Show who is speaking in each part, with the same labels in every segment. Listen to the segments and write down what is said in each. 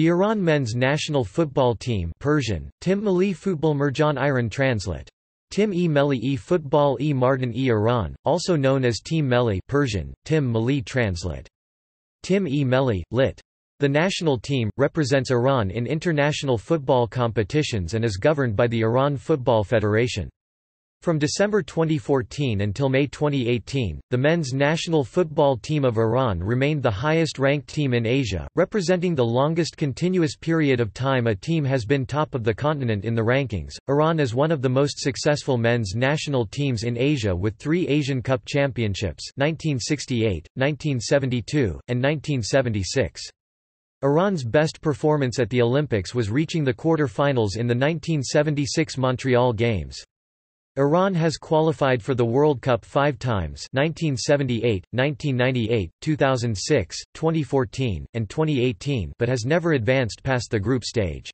Speaker 1: The Iran men's national football team Persian, Tim Milli Futbol Merjan Iran translate. Tim e Melli e Football e Mardan e Iran, also known as Team Melli Persian, Tim Milli translate. Tim e Melli, lit. The national team, represents Iran in international football competitions and is governed by the Iran Football Federation. From December 2014 until May 2018, the men's national football team of Iran remained the highest-ranked team in Asia, representing the longest continuous period of time a team has been top of the continent in the rankings. Iran is one of the most successful men's national teams in Asia with three Asian Cup championships 1968, 1972, and 1976. Iran's best performance at the Olympics was reaching the quarter-finals in the 1976 Montreal Games. Iran has qualified for the World Cup five times 1978, 1998, 2006, 2014, and 2018 but has never advanced past the group stage.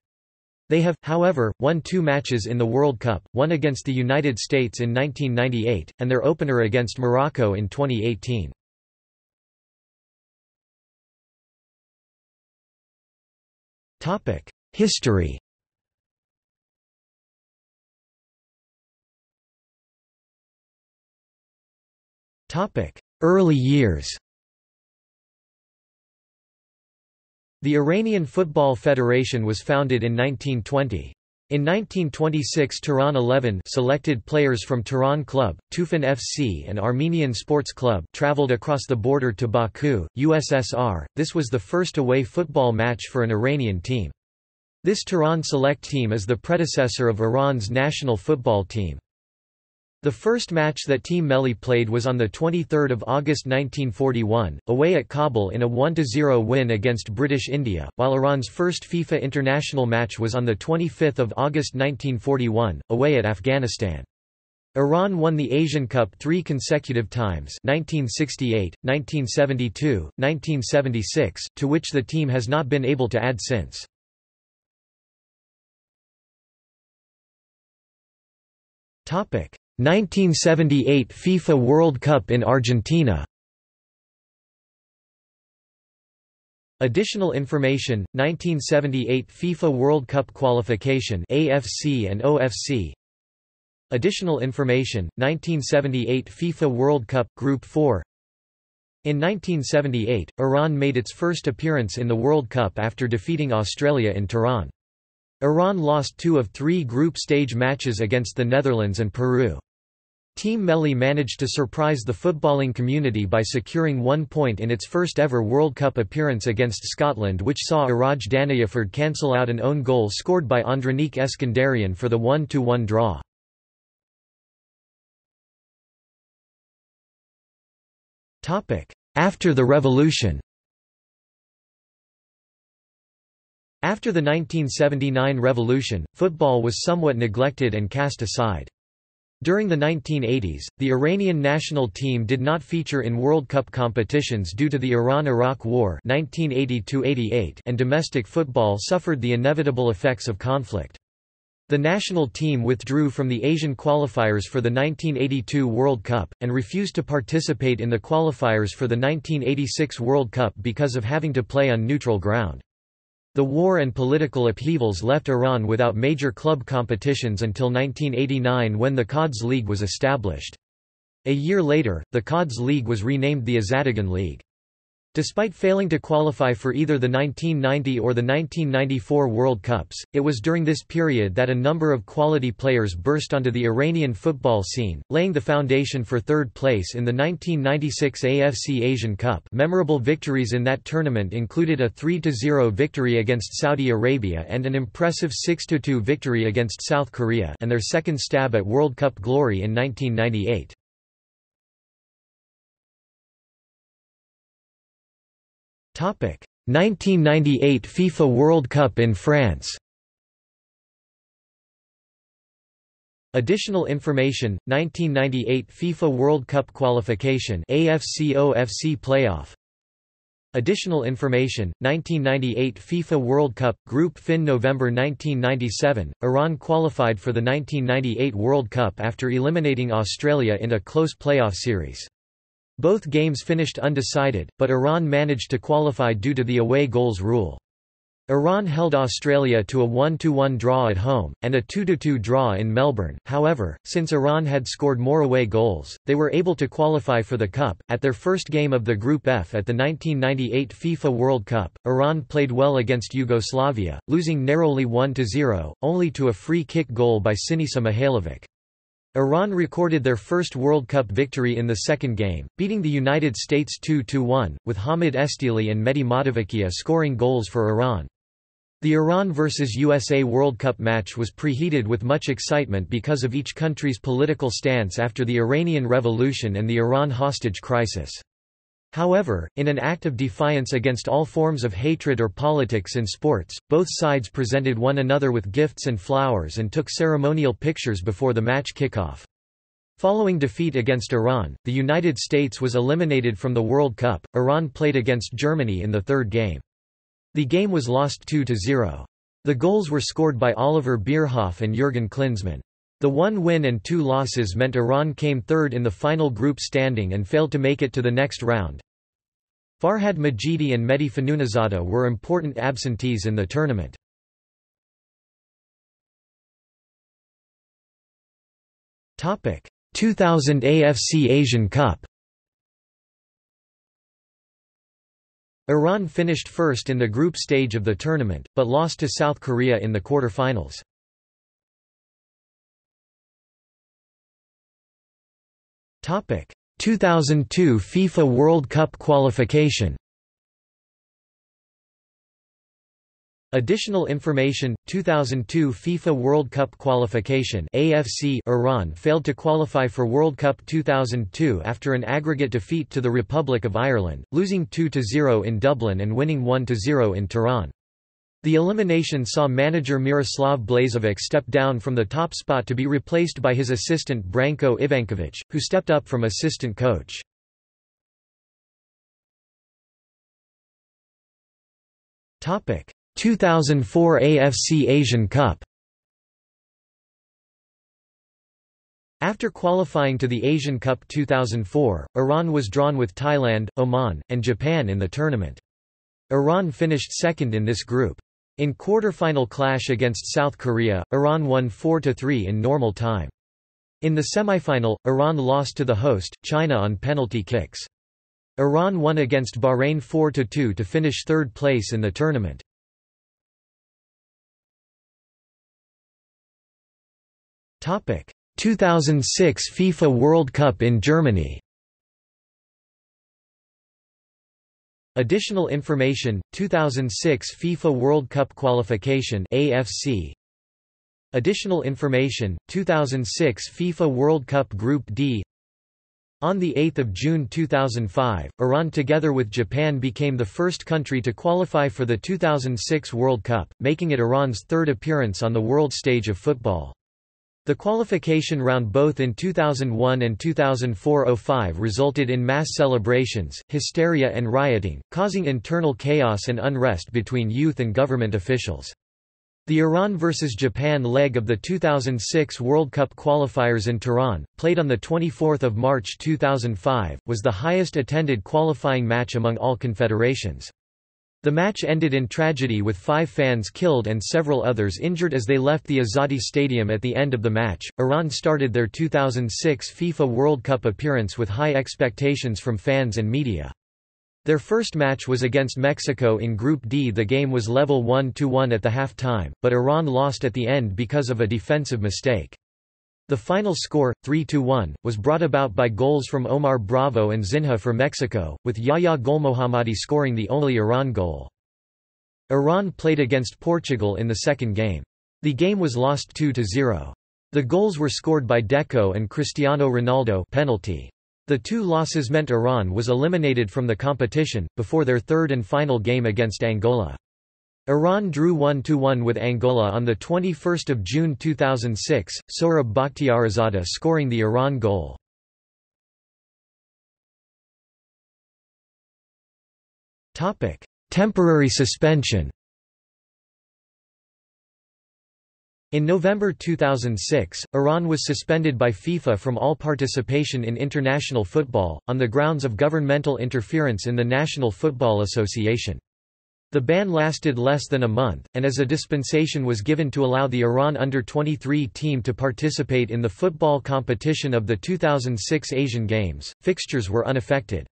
Speaker 1: They have, however, won two matches in the World Cup, one against the United States in 1998, and their opener against Morocco in 2018. History Early years The Iranian Football Federation was founded in 1920. In 1926 Tehran 11 selected players from Tehran Club, Tufan FC and Armenian Sports Club traveled across the border to Baku, USSR. This was the first away football match for an Iranian team. This Tehran select team is the predecessor of Iran's national football team. The first match that Team Melli played was on 23 August 1941, away at Kabul in a 1–0 win against British India, while Iran's first FIFA international match was on 25 August 1941, away at Afghanistan. Iran won the Asian Cup three consecutive times 1968, 1972, 1976, to which the team has not been able to add since. Topic 1978 FIFA World Cup in Argentina. Additional information 1978 FIFA World Cup qualification AFC and OFC Additional information 1978 FIFA World Cup Group 4 In 1978 Iran made its first appearance in the World Cup after defeating Australia in Tehran. Iran lost two of three group stage matches against the Netherlands and Peru. Team Melli managed to surprise the footballing community by securing one point in its first ever World Cup appearance against Scotland which saw Iraj Danayefard cancel out an own goal scored by Andranik Eskandarian for the 1–1 draw. After the revolution After the 1979 revolution, football was somewhat neglected and cast aside. During the 1980s, the Iranian national team did not feature in World Cup competitions due to the Iran–Iraq War 1980 and domestic football suffered the inevitable effects of conflict. The national team withdrew from the Asian qualifiers for the 1982 World Cup, and refused to participate in the qualifiers for the 1986 World Cup because of having to play on neutral ground. The war and political upheavals left Iran without major club competitions until 1989 when the Quds League was established. A year later, the Quds League was renamed the Azadegan League. Despite failing to qualify for either the 1990 or the 1994 World Cups, it was during this period that a number of quality players burst onto the Iranian football scene, laying the foundation for third place in the 1996 AFC Asian Cup. Memorable victories in that tournament included a 3-0 victory against Saudi Arabia and an impressive 6-2 victory against South Korea and their second stab at World Cup glory in 1998. 1998 FIFA World Cup in France. Additional information 1998 FIFA World Cup qualification AFC-OFC playoff. Additional information 1998 FIFA World Cup Group Fin November 1997 Iran qualified for the 1998 World Cup after eliminating Australia in a close playoff series both games finished undecided, but Iran managed to qualify due to the away goals rule. Iran held Australia to a 1–1 draw at home, and a 2–2 draw in Melbourne. However, since Iran had scored more away goals, they were able to qualify for the Cup. At their first game of the Group F at the 1998 FIFA World Cup, Iran played well against Yugoslavia, losing narrowly 1–0, only to a free kick goal by Sinisa Mihailovic. Iran recorded their first World Cup victory in the second game, beating the United States 2–1, with Hamid Estili and Mehdi Mahdavikia scoring goals for Iran. The Iran vs USA World Cup match was preheated with much excitement because of each country's political stance after the Iranian Revolution and the Iran hostage crisis. However, in an act of defiance against all forms of hatred or politics in sports, both sides presented one another with gifts and flowers and took ceremonial pictures before the match kickoff. Following defeat against Iran, the United States was eliminated from the World Cup. Iran played against Germany in the third game. The game was lost 2–0. The goals were scored by Oliver Bierhoff and Jürgen Klinsmann. The one win and two losses meant Iran came third in the final group standing and failed to make it to the next round. Farhad Majidi and Mehdi Fanounizadeh were important absentees in the tournament. Topic: 2000 AFC Asian Cup. Iran finished first in the group stage of the tournament, but lost to South Korea in the quarter-finals. 2002 FIFA World Cup qualification. Additional information 2002 FIFA World Cup qualification AFC Iran failed to qualify for World Cup 2002 after an aggregate defeat to the Republic of Ireland, losing 2-0 in Dublin and winning 1-0 in Tehran. The elimination saw manager Miroslav Blažević step down from the top spot to be replaced by his assistant Branko Ivankovic, who stepped up from assistant coach. Topic 2004 AFC Asian Cup After qualifying to the Asian Cup 2004, Iran was drawn with Thailand, Oman, and Japan in the tournament. Iran finished second in this group. In quarter-final clash against South Korea, Iran won 4–3 in normal time. In the semifinal, Iran lost to the host, China on penalty kicks. Iran won against Bahrain 4–2 to finish third place in the tournament. Topic: 2006 FIFA World Cup in Germany Additional information 2006 FIFA World Cup qualification AFC Additional information 2006 FIFA World Cup Group D on 8 June 2005, Iran together with Japan became the first country to qualify for the 2006 World Cup, making it Iran's third appearance on the world stage of football. The qualification round both in 2001 and 2004–05 resulted in mass celebrations, hysteria and rioting, causing internal chaos and unrest between youth and government officials. The Iran vs Japan leg of the 2006 World Cup qualifiers in Tehran, played on 24 March 2005, was the highest attended qualifying match among all confederations. The match ended in tragedy with five fans killed and several others injured as they left the Azadi Stadium at the end of the match. Iran started their 2006 FIFA World Cup appearance with high expectations from fans and media. Their first match was against Mexico in Group D. The game was level 1-1 at the half-time, but Iran lost at the end because of a defensive mistake. The final score, 3–1, was brought about by goals from Omar Bravo and Zinha for Mexico, with Yahya Golmohammadi scoring the only Iran goal. Iran played against Portugal in the second game. The game was lost 2–0. The goals were scored by Deco and Cristiano Ronaldo penalty. The two losses meant Iran was eliminated from the competition, before their third and final game against Angola. Iran drew 1–1 with Angola on 21 June 2006, Sohrab Bakhtiarizadeh scoring the Iran goal. Temporary suspension In November 2006, Iran was suspended by FIFA from all participation in international football, on the grounds of governmental interference in the National Football Association. The ban lasted less than a month, and as a dispensation was given to allow the Iran under-23 team to participate in the football competition of the 2006 Asian Games, fixtures were unaffected.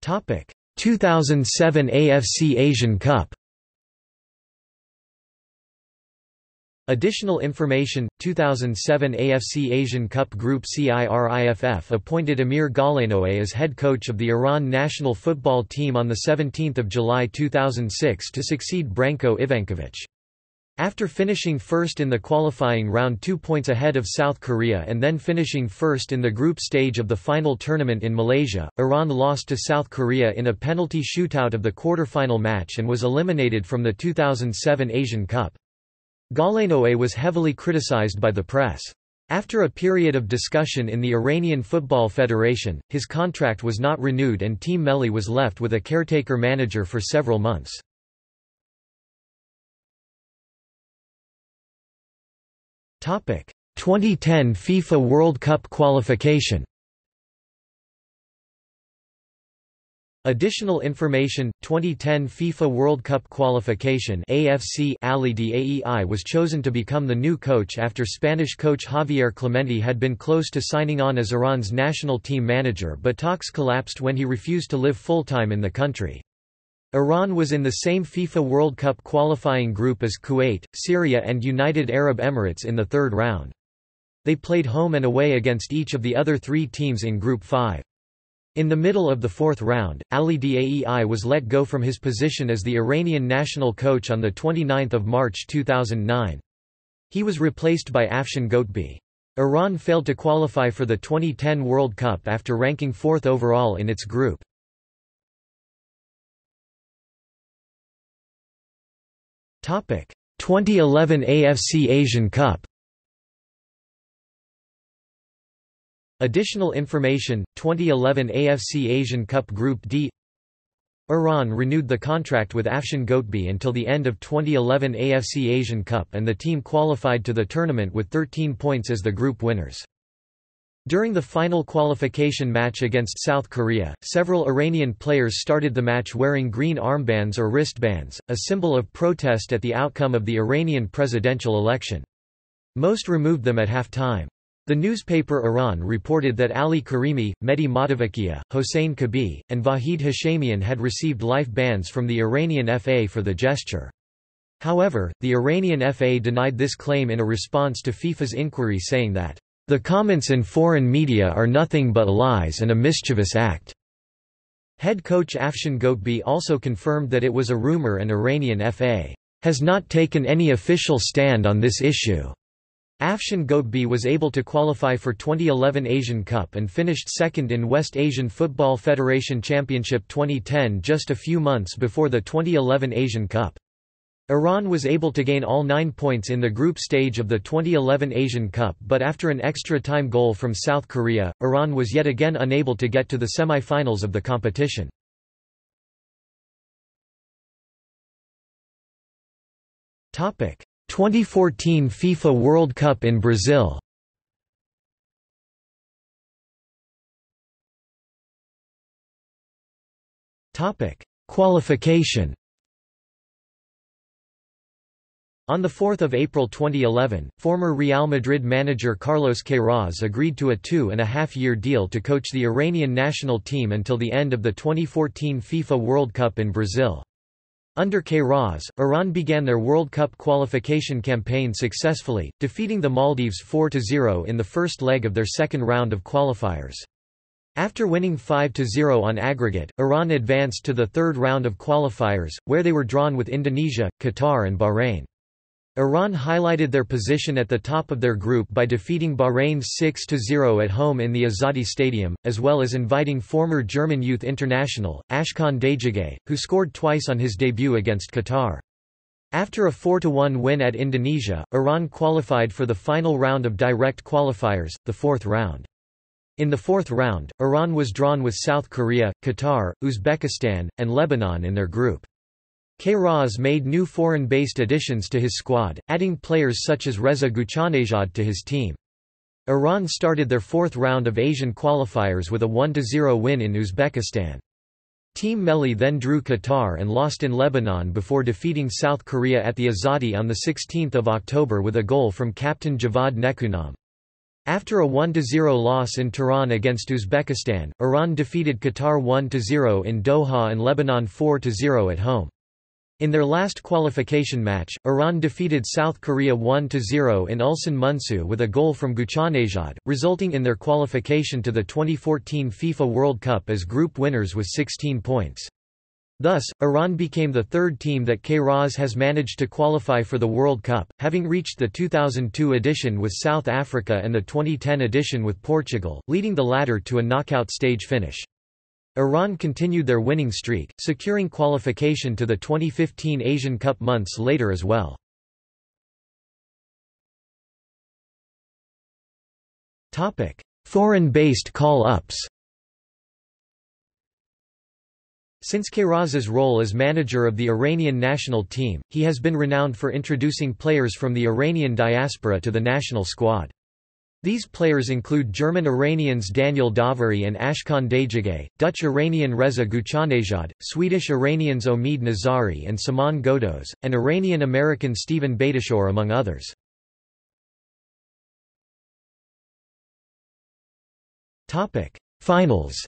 Speaker 1: Topic: 2007 AFC Asian Cup Additional information 2007 AFC Asian Cup Group CIRIFF appointed Amir Ghalenoei as head coach of the Iran national football team on 17 July 2006 to succeed Branko Ivankovic. After finishing first in the qualifying round two points ahead of South Korea and then finishing first in the group stage of the final tournament in Malaysia, Iran lost to South Korea in a penalty shootout of the quarter-final match and was eliminated from the 2007 Asian Cup. Ghalenoei was heavily criticized by the press. After a period of discussion in the Iranian Football Federation, his contract was not renewed and Team Melli was left with a caretaker manager for several months. Topic: 2010 FIFA World Cup qualification. Additional information 2010 FIFA World Cup qualification AFC Ali Daei was chosen to become the new coach after Spanish coach Javier Clemente had been close to signing on as Iran's national team manager but talks collapsed when he refused to live full-time in the country. Iran was in the same FIFA World Cup qualifying group as Kuwait, Syria and United Arab Emirates in the third round. They played home and away against each of the other three teams in Group 5. In the middle of the fourth round, Ali Daei was let go from his position as the Iranian national coach on 29 March 2009. He was replaced by Afshin Ghotbi. Iran failed to qualify for the 2010 World Cup after ranking fourth overall in its group. Topic: 2011 AFC Asian Cup. Additional information 2011 AFC Asian Cup Group D Iran renewed the contract with Afshin Ghotbi until the end of 2011 AFC Asian Cup and the team qualified to the tournament with 13 points as the group winners. During the final qualification match against South Korea, several Iranian players started the match wearing green armbands or wristbands, a symbol of protest at the outcome of the Iranian presidential election. Most removed them at half-time. The newspaper Iran reported that Ali Karimi, Mehdi Mahdavikia, Hossein Kabi, and Vahid Hashemian had received life bans from the Iranian FA for the gesture. However, the Iranian FA denied this claim in a response to FIFA's inquiry saying that, "...the comments in foreign media are nothing but lies and a mischievous act." Head coach Afshin Ghotbi also confirmed that it was a rumor and Iranian FA has not taken any official stand on this issue. Afshin Ghotbi was able to qualify for 2011 Asian Cup and finished second in West Asian Football Federation Championship 2010 just a few months before the 2011 Asian Cup. Iran was able to gain all nine points in the group stage of the 2011 Asian Cup but after an extra-time goal from South Korea, Iran was yet again unable to get to the semi-finals of the competition. Topic 2014 FIFA World Cup in Brazil Topic: Qualification. On 4 April 2011, former Real Madrid manager Carlos Queiroz agreed to a two-and-a-half-year deal to coach the Iranian national team until the end of the 2014 FIFA World Cup in Brazil. Under Queiroz, Iran began their World Cup qualification campaign successfully, defeating the Maldives 4–0 in the first leg of their second round of qualifiers. After winning 5–0 on aggregate, Iran advanced to the third round of qualifiers, where they were drawn with Indonesia, Qatar and Bahrain. Iran highlighted their position at the top of their group by defeating Bahrain 6–0 at home in the Azadi Stadium, as well as inviting former German youth international, Ashkan Dejagah, who scored twice on his debut against Qatar. After a 4–1 win at Indonesia, Iran qualified for the final round of direct qualifiers, the fourth round. In the fourth round, Iran was drawn with South Korea, Qatar, Uzbekistan, and Lebanon in their group. Queiroz made new foreign-based additions to his squad, adding players such as Reza Ghoochannejhad to his team. Iran started their fourth round of Asian qualifiers with a 1–0 win in Uzbekistan. Team Melli then drew Qatar and lost in Lebanon before defeating South Korea at the Azadi on 16 October with a goal from captain Javad Nekounam. After a 1–0 loss in Tehran against Uzbekistan, Iran defeated Qatar 1–0 in Doha and Lebanon 4–0 at home. In their last qualification match, Iran defeated South Korea 1–0 in Ulsan Munsu with a goal from Ghoochannejhad, resulting in their qualification to the 2014 FIFA World Cup as group winners with 16 points. Thus, Iran became the third team that Queiroz has managed to qualify for the World Cup, having reached the 2002 edition with South Africa and the 2010 edition with Portugal, leading the latter to a knockout stage finish. Iran continued their winning streak, securing qualification to the 2015 Asian Cup months later as well. Foreign-based call-ups Since Queiroz's role as manager of the Iranian national team, he has been renowned for introducing players from the Iranian diaspora to the national squad. These players include German-Iranians Daniel Davari and Ashkan Dejagah, Dutch-Iranian Reza Ghoochannejhad, Swedish-Iranians Omid Nazari and Saman Ghoddos, and Iranian-American Stephen Beitashour among others. Finals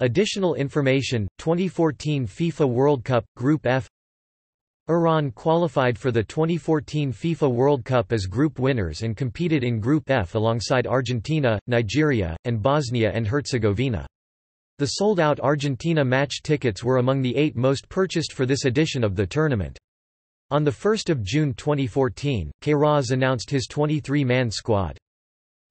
Speaker 1: Additional information, 2014 FIFA World Cup, Group F Iran qualified for the 2014 FIFA World Cup as group winners and competed in Group F alongside Argentina, Nigeria, and Bosnia and Herzegovina. The sold-out Argentina match tickets were among the eight most purchased for this edition of the tournament. On 1 June 2014, Queiroz announced his 23-man squad.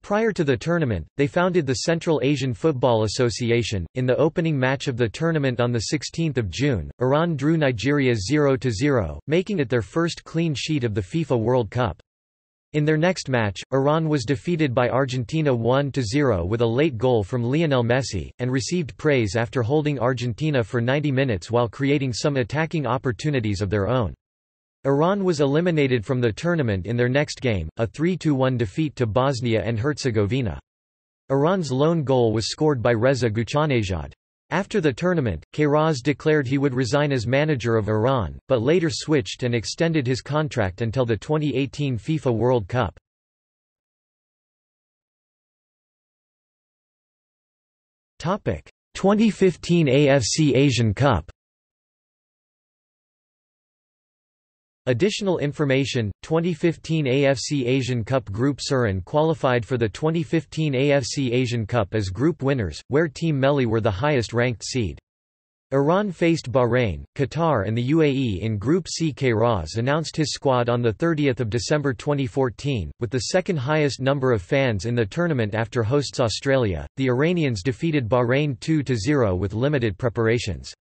Speaker 1: Prior to the tournament, they founded the Central Asian Football Association. In the opening match of the tournament on 16 June, Iran drew Nigeria 0–0, making it their first clean sheet of the FIFA World Cup. In their next match, Iran was defeated by Argentina 1–0 with a late goal from Lionel Messi, and received praise after holding Argentina for 90 minutes while creating some attacking opportunities of their own. Iran was eliminated from the tournament in their next game, a 3–1 defeat to Bosnia and Herzegovina. Iran's lone goal was scored by Reza Ghoochannejhad. After the tournament, Queiroz declared he would resign as manager of Iran, but later switched and extended his contract until the 2018 FIFA World Cup. Topic: 2015 AFC Asian Cup. Additional information, 2015 AFC Asian Cup Group Surin qualified for the 2015 AFC Asian Cup as group winners, where Team Melli were the highest-ranked seed. Iran faced Bahrain, Qatar and the UAE in Group C. Queiroz announced his squad on 30 December 2014, with the second highest number of fans in the tournament after hosts Australia. The Iranians defeated Bahrain 2–0 with limited preparations.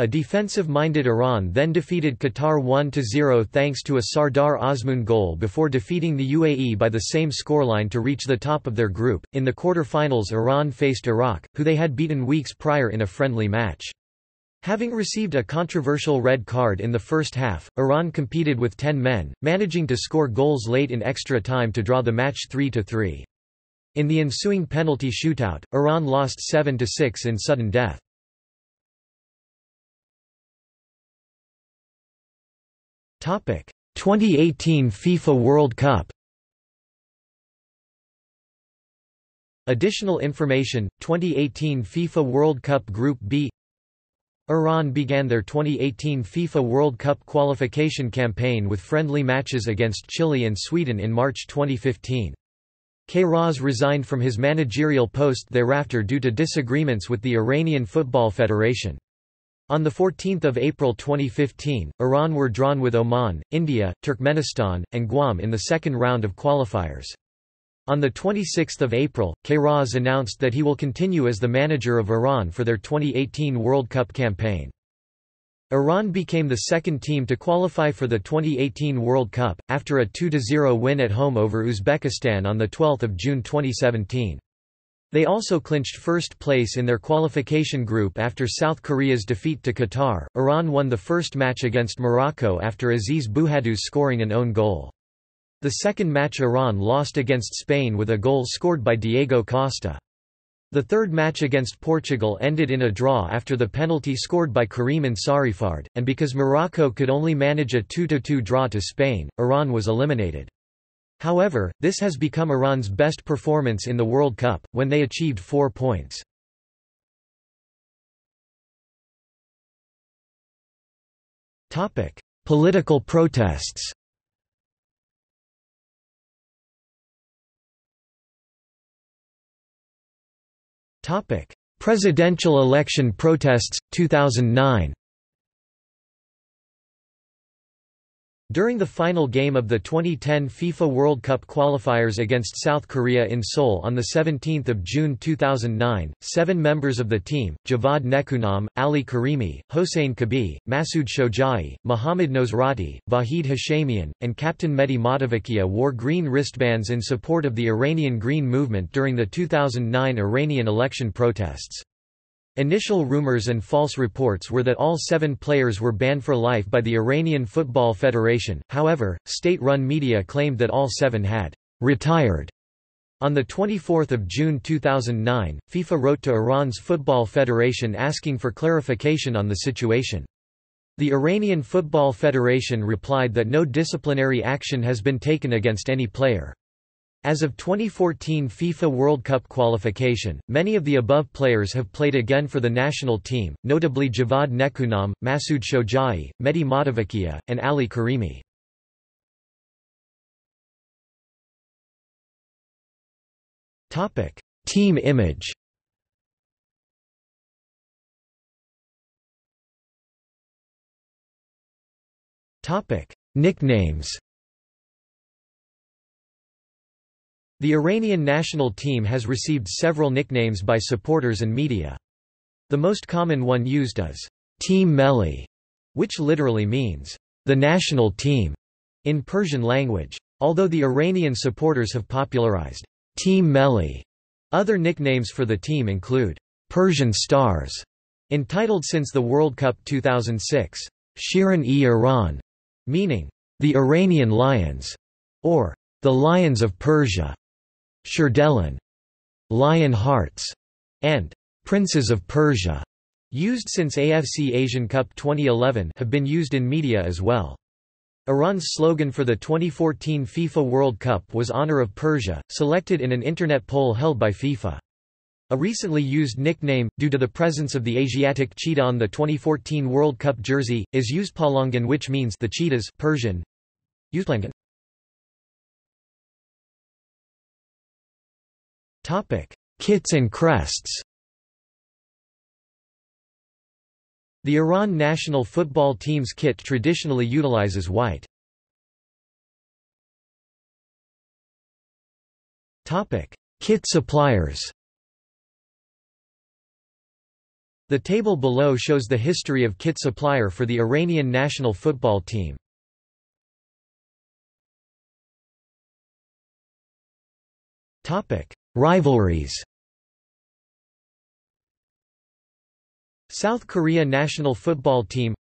Speaker 1: A defensive-minded Iran then defeated Qatar 1–0 thanks to a Sardar Azmoun goal before defeating the UAE by the same scoreline to reach the top of their group. In the quarter-finals Iran faced Iraq, who they had beaten weeks prior in a friendly match. Having received a controversial red card in the first half, Iran competed with 10 men, managing to score goals late in extra time to draw the match 3–3. In the ensuing penalty shootout, Iran lost 7–6 in sudden death. 2018 FIFA World Cup. Additional information: 2018 FIFA World Cup Group B. Iran began their 2018 FIFA World Cup qualification campaign with friendly matches against Chile and Sweden in March 2015. Queiroz resigned from his managerial post thereafter due to disagreements with the Iranian Football Federation. On 14 April 2015, Iran were drawn with Oman, India, Turkmenistan, and Guam in the second round of qualifiers. On 26 April, Queiroz announced that he will continue as the manager of Iran for their 2018 World Cup campaign. Iran became the second team to qualify for the 2018 World Cup, after a 2–0 win at home over Uzbekistan on 12 June 2017. They also clinched first place in their qualification group after South Korea's defeat to Qatar. Iran won the first match against Morocco after Aziz Bouhaddouz scoring an own goal. The second match Iran lost against Spain with a goal scored by Diego Costa. The third match against Portugal ended in a draw after the penalty scored by Karim Ansarifard, and because Morocco could only manage a 2–2 draw to Spain, Iran was eliminated. However, this has become Iran's best performance in the World Cup, when they achieved four points. Political protests Presidential election protests 2009. During the final game of the 2010 FIFA World Cup qualifiers against South Korea in Seoul on 17 June 2009, seven members of the team, Javad Nekounam, Ali Karimi, Hossein Kabi, Masoud Shojai, Mohammad Nosrati, Vahid Hashemian, and Captain Mehdi Mahdavikia wore green wristbands in support of the Iranian Green Movement during the 2009 Iranian election protests. Initial rumors and false reports were that all seven players were banned for life by the Iranian Football Federation, however, state-run media claimed that all seven had «retired». On 24 June 2009, FIFA wrote to Iran's Football Federation asking for clarification on the situation. The Iranian Football Federation replied that no disciplinary action has been taken against any player. As of 2014 FIFA World Cup qualification, many of the above players have played again for the national team, notably Javad Nekounam, Masoud Shojai, Mehdi Mahdavikia, and Ali Karimi. team image Nicknames The Iranian national team has received several nicknames by supporters and media. The most common one used is, Team Melli, which literally means, the national team, in Persian language. Although the Iranian supporters have popularized, Team Melli, other nicknames for the team include, Persian Stars, entitled since the World Cup 2006, Shirin-e-Iran, meaning, the Iranian Lions, or the Lions of Persia. Shirdelin, Lion Hearts, and Princes of Persia, used since AFC Asian Cup 2011, have been used in media as well. Iran's slogan for the 2014 FIFA World Cup was Honor of Persia, selected in an internet poll held by FIFA. A recently used nickname, due to the presence of the Asiatic cheetah on the 2014 World Cup jersey, is Uzpalangan which means the cheetahs Persian. Uzpalangan. Topic: Kits and crests. The Iran national football team's kit traditionally utilizes white. Topic: Kit suppliers. The table below shows the history of kit supplier for the Iranian national football team. Topic: Rivalries South Korea national football team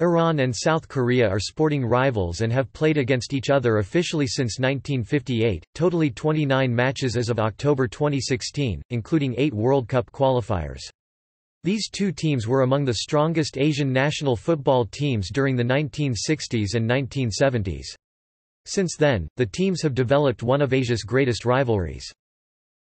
Speaker 1: Iran and South Korea are sporting rivals and have played against each other officially since 1958, totally 29 matches as of October 2016, including eight World Cup qualifiers. These two teams were among the strongest Asian national football teams during the 1960s and 1970s. Since then, the teams have developed one of Asia's greatest rivalries.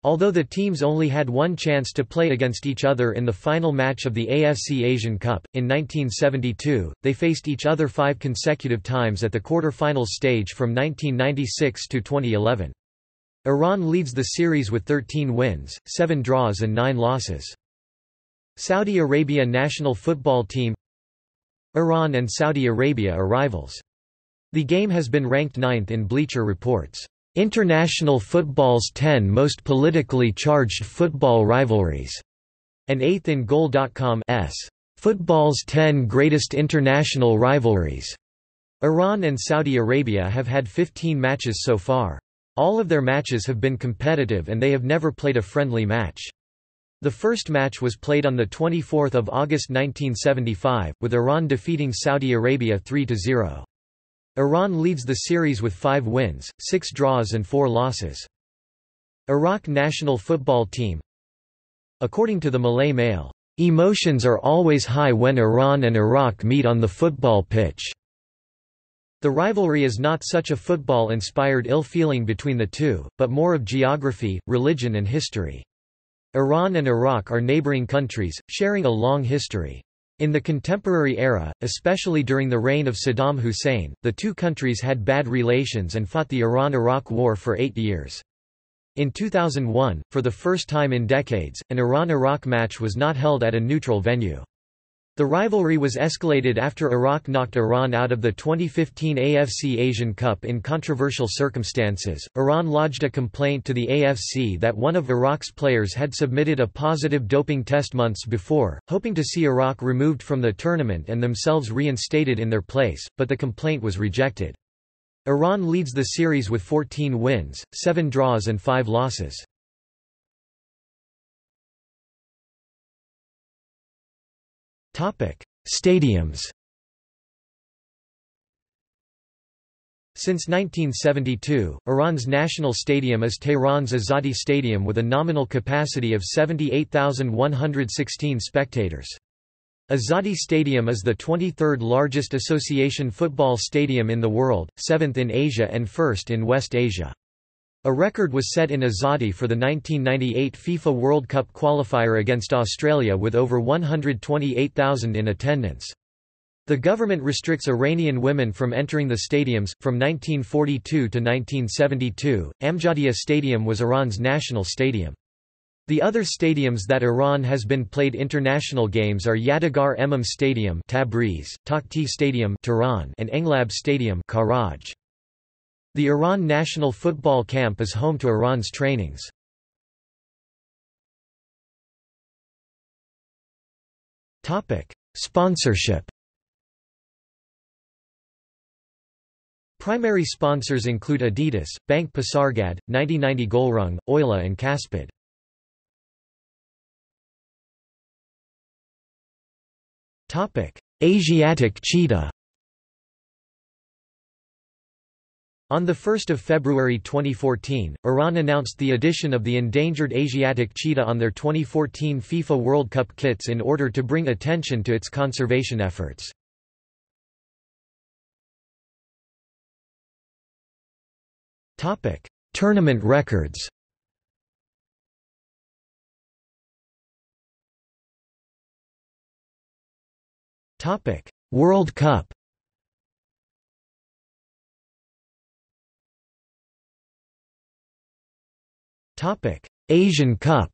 Speaker 1: Although the teams only had one chance to play against each other in the final match of the AFC Asian Cup, in 1972, they faced each other five consecutive times at the quarter-final stage from 1996 to 2011. Iran leads the series with 13 wins, 7 draws and 9 losses. Saudi Arabia national football team Iran and Saudi Arabia are rivals. The game has been ranked ninth in Bleacher Report's International Football's 10 Most Politically Charged Football Rivalries, and 8th in Goal.com's Football's 10 Greatest International Rivalries. Iran and Saudi Arabia have had 15 matches so far. All of their matches have been competitive and they have never played a friendly match. The first match was played on 24 August 1975, with Iran defeating Saudi Arabia 3–0. Iran leads the series with five wins, six draws and four losses. Iraq national football team According to the Malay Mail, "...emotions are always high when Iran and Iraq meet on the football pitch." The rivalry is not such a football-inspired ill-feeling between the two, but more of geography, religion and history. Iran and Iraq are neighboring countries, sharing a long history. In the contemporary era, especially during the reign of Saddam Hussein, the two countries had bad relations and fought the Iran–Iraq War for eight years. In 2001, for the first time in decades, an Iran–Iraq match was not held at a neutral venue. The rivalry was escalated after Iraq knocked Iran out of the 2015 AFC Asian Cup in controversial circumstances. Iran lodged a complaint to the AFC that one of Iraq's players had submitted a positive doping test months before, hoping to see Iraq removed from the tournament and themselves reinstated in their place, but the complaint was rejected. Iran leads the series with 14 wins, 7 draws and 5 losses. Topic: Stadiums. Since 1972, Iran's national stadium is Tehran's Azadi Stadium with a nominal capacity of 78,116 spectators. Azadi Stadium is the 23rd largest association football stadium in the world, 7th in Asia and 1st in West Asia. A record was set in Azadi for the 1998 FIFA World Cup qualifier against Australia with over 128,000 in attendance. The government restricts Iranian women from entering the stadiums. From 1942 to 1972, Amjadiya Stadium was Iran's national stadium. The other stadiums that Iran has been played international games are Yadigar Emam Stadium Tabriz, Takhti Stadium Tehran, and Englab Stadium Karaj. The Iran national football camp is home to Iran's trainings. Sponsorship Primary sponsors include Adidas, Bank Pasargad, 9090 Golrung, Oyla and Caspid. Asiatic cheetah On 1 February 2014, Iran announced the addition of the endangered Asiatic cheetah on their 2014 FIFA World Cup kits in order to bring attention to its conservation efforts. Tournament records World Cup Topic: Asian Cup.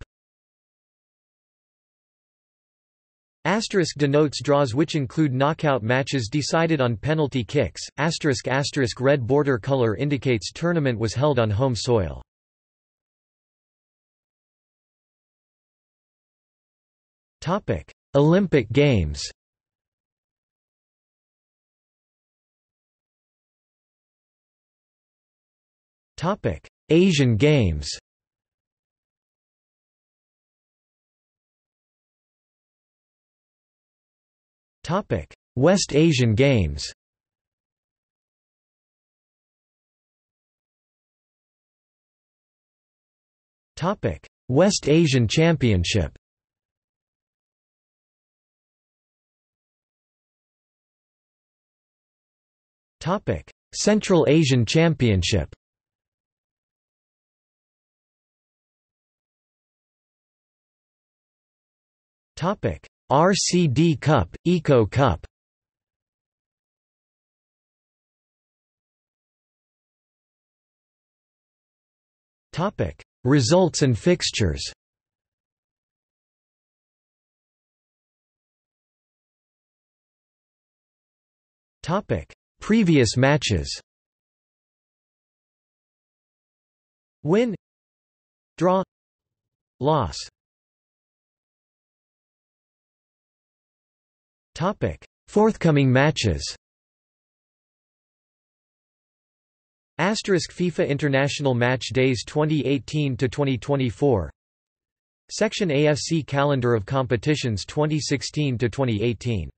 Speaker 1: Asterisk denotes draws which include knockout matches decided on penalty kicks. Asterisk asterisk red border color indicates tournament was held on home soil. Topic: Olympic Games. Topic: Asian Games. Topic: West Asian Games. Topic: West Asian Championship. Topic: Central Asian Championship. Topic: RCD Cup, Eco Cup Topic: Results and fixtures. Topic: Previous matches. Win Draw Loss Forthcoming matches. Asterisk FIFA International Match Days 2018 to 2024. Section AFC Calendar of Competitions 2016 to 2018.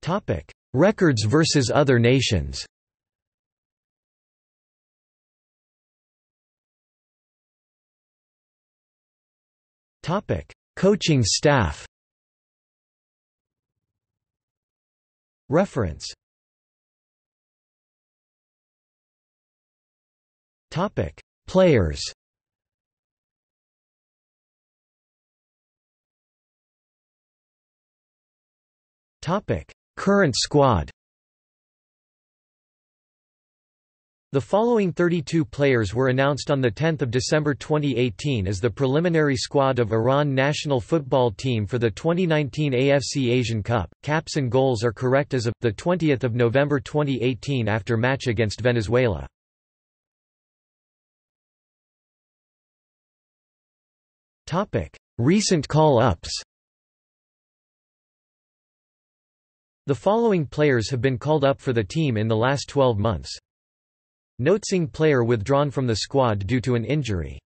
Speaker 1: Topic: Records versus other nations. Coaching staff. Reference. Topic: Players. Topic: Current squad The following 32 players were announced on 10 December 2018 as the preliminary squad of Iran national football team for the 2019 AFC Asian Cup. Caps and goals are correct as of 20 November 2018 after match against Venezuela. Recent call-ups The following players have been called up for the team in the last 12 months. Notsing player withdrawn from the squad due to an injury.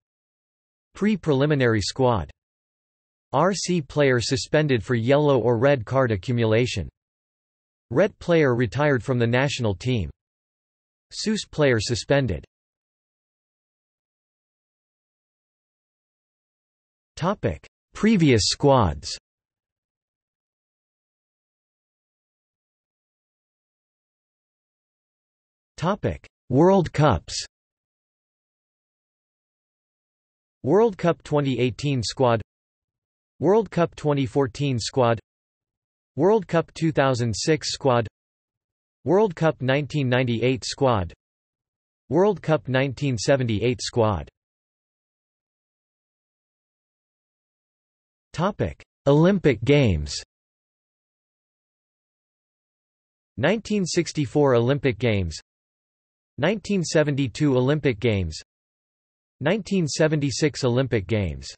Speaker 1: Pre-preliminary squad. RC player suspended for yellow or red card accumulation. Red player retired from the national team. SUS player suspended. Topic: Previous squads Topic: World Cups. World Cup 2018 squad. World Cup 2014 squad. World Cup 2006 squad. World Cup 1998 squad. World Cup 1978 squad. Topic Olympic Games. 1964 Olympic Games 1972 Olympic Games. 1976 Olympic Games.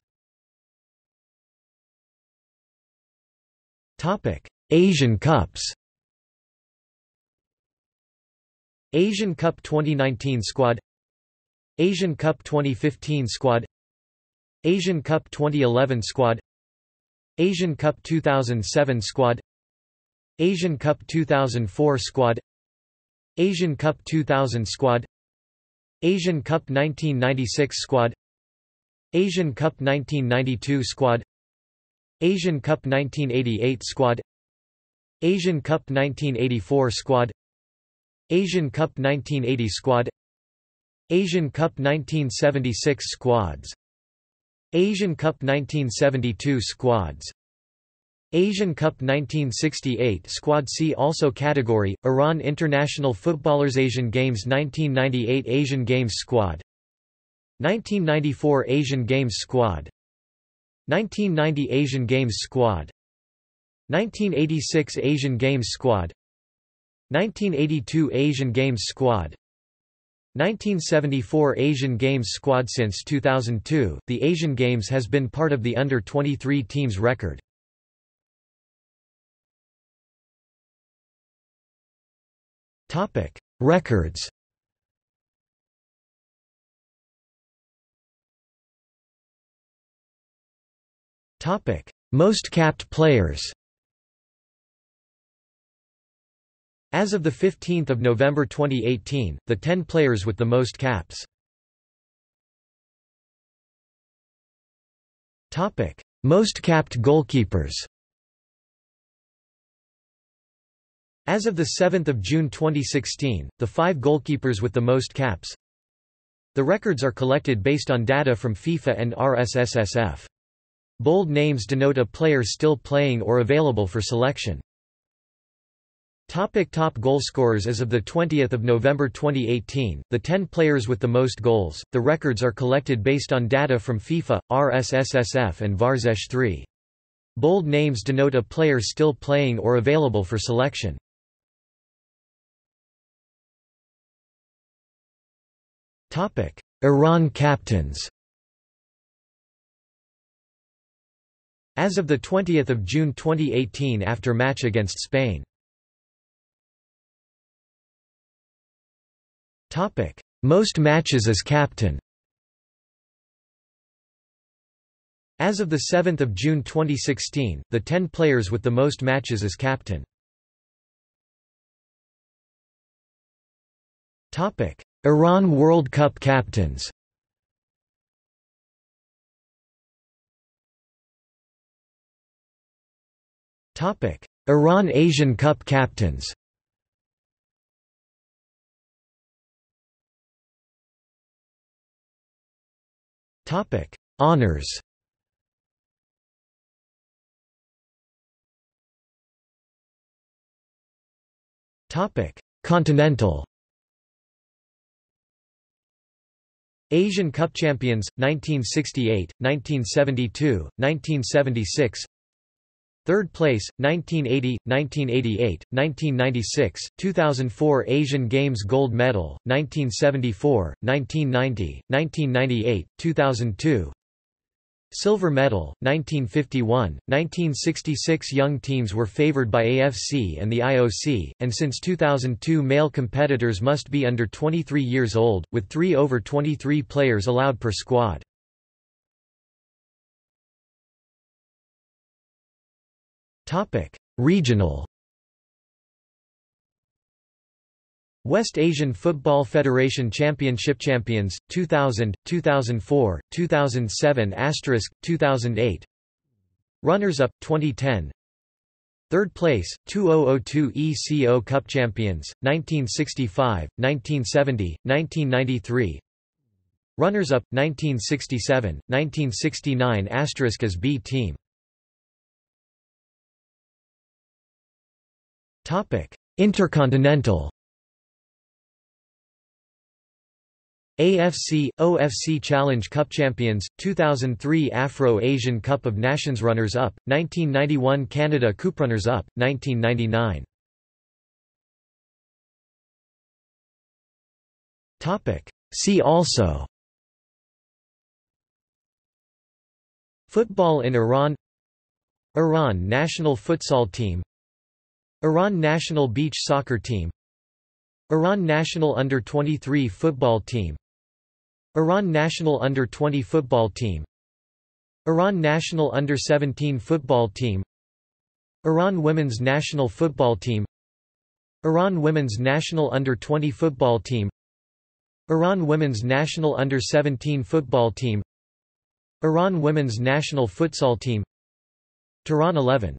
Speaker 1: Topic Asian Cups. Asian Cup 2019 squad. Asian Cup 2015 squad. Asian Cup 2011 squad. Asian Cup 2007 squad. Asian Cup 2004 squad Asian Cup 2000 squad Asian Cup 1996 squad Asian Cup 1992 squad Asian Cup 1988 squad Asian Cup 1984 squad Asian Cup 1980 squad Asian Cup 1976 squads Asian Cup 1972 squads Asian Cup 1968 Squad C also category, Iran International Footballers Asian Games 1998 Asian Games Squad 1994 Asian Games Squad 1990 Asian Games Squad 1986 Asian Games Squad 1982 Asian Games Squad 1974 Asian Games Squad Since 2002, the Asian Games has been part of the under-23 teams record. Topic: Records. Topic: Most capped players. As of 15 November 2018, the 10 players with the most caps. Most capped goalkeepers As of 7 June 2016, the five goalkeepers with the most caps The records are collected based on data from FIFA and RSSSF. Bold names denote a player still playing or available for selection. Topic top goalscorers As of 20 November 2018, the 10 players with the most goals, the records are collected based on data from FIFA, RSSSF and Varzesh 3. Bold names denote a player still playing or available for selection. Iran captains. As of 20 June 2018 after match against Spain. Most matches as captain. As of 7 June 2016, the 10 players with the most matches as captain. Iran World Cup captains. Topic: Iran Asian Cup captains. Topic: Honors. Topic: Continental. Asian Cup champions 1968, 1972, 1976. Third place 1980, 1988, 1996, 2004 Asian Games gold medal 1974, 1990, 1998, 2002. Silver medal, 1951, 1966 Young teams were favored by AFC and the IOC, and since 2002 male competitors must be under 23 years old, with three over 23 players allowed per squad. Regional West Asian Football Federation Championship Champions 2000 2004 2007 asterisk 2008 Runners up 2010 Third place 2002 ECO Cup Champions 1965 1970 1993 Runners up 1967 1969 asterisk as B team. Topic Intercontinental AFC – OFC Challenge Cup Champions, 2003 Afro-Asian Cup of Nations Runners-up, 1991 Canada Cup Runners-up, 1999 See also. Football in Iran. Iran national futsal team. Iran national beach soccer team. Iran national under-23 football team Iran national under-20 football team. Iran national under-17 football team. Iran women's national football team. Iran women's national under-20 football team. Iran women's national under-17 football team. Iran women's national futsal team. Tehran 11